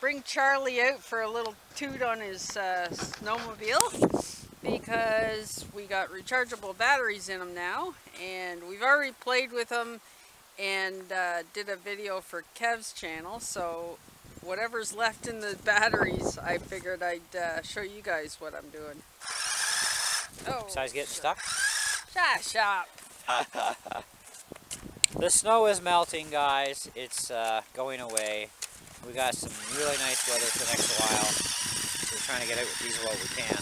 bring Charlie out for a little toot on his uh, snowmobile because we got rechargeable batteries in them now and we've already played with them and uh, did a video for Kev's channel so whatever's left in the batteries I figured I'd uh, show you guys what I'm doing. Oh, Besides getting stuck? Shut shop. the snow is melting guys. It's uh, going away. We got some really nice weather for the next while. We're trying to get out with these while we can.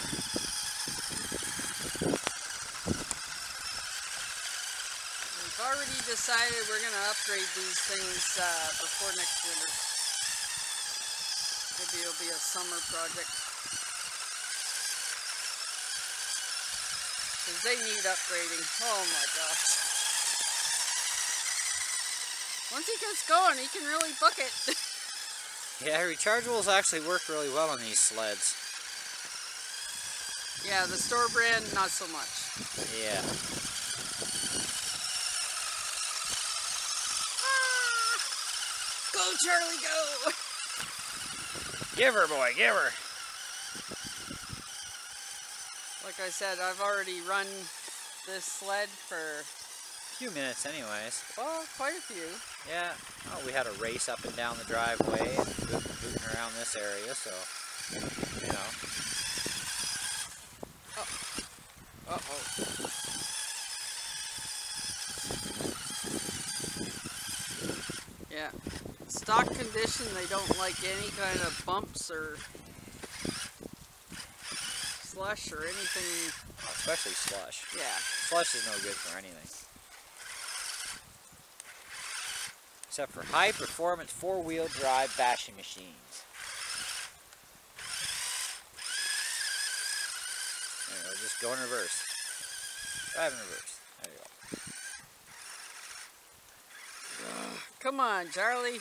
We've already decided we're going to upgrade these things uh, before next winter. Maybe it'll be a summer project. Because they need upgrading. Oh my gosh. Once he gets going, he can really book it. yeah, rechargeables actually work really well on these sleds. Yeah, the store brand, not so much. Yeah. Ah! Go, Charlie, go! Give her, boy, give her. Like I said, I've already run this sled for... A few minutes anyways. Well, quite a few. Yeah, well, we had a race up and down the driveway and booting around this area, so, you know. Oh. Uh-oh. Yeah stock condition, they don't like any kind of bumps or slush or anything. Especially slush. Yeah. Slush is no good for anything. Except for high performance four wheel drive bashing machines. Just go in reverse. Drive in reverse. There you go. Come on, Charlie.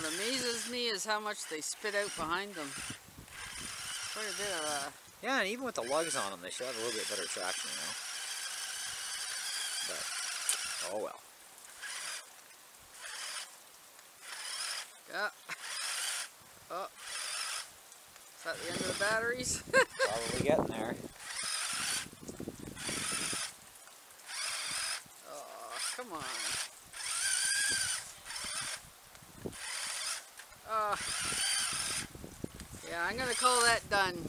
What amazes me is how much they spit out behind them. Quite a bit of uh... Yeah, and even with the lugs on them, they should have a little bit better traction, you know? But, oh well. Yeah. Oh. Is that the end of the batteries? Probably getting there. Oh, come on. Uh, yeah, I'm going to call that done.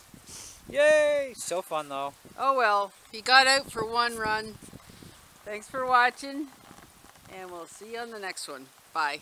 Yay! So fun though. Oh well, he got out for one run. Thanks for watching, and we'll see you on the next one. Bye.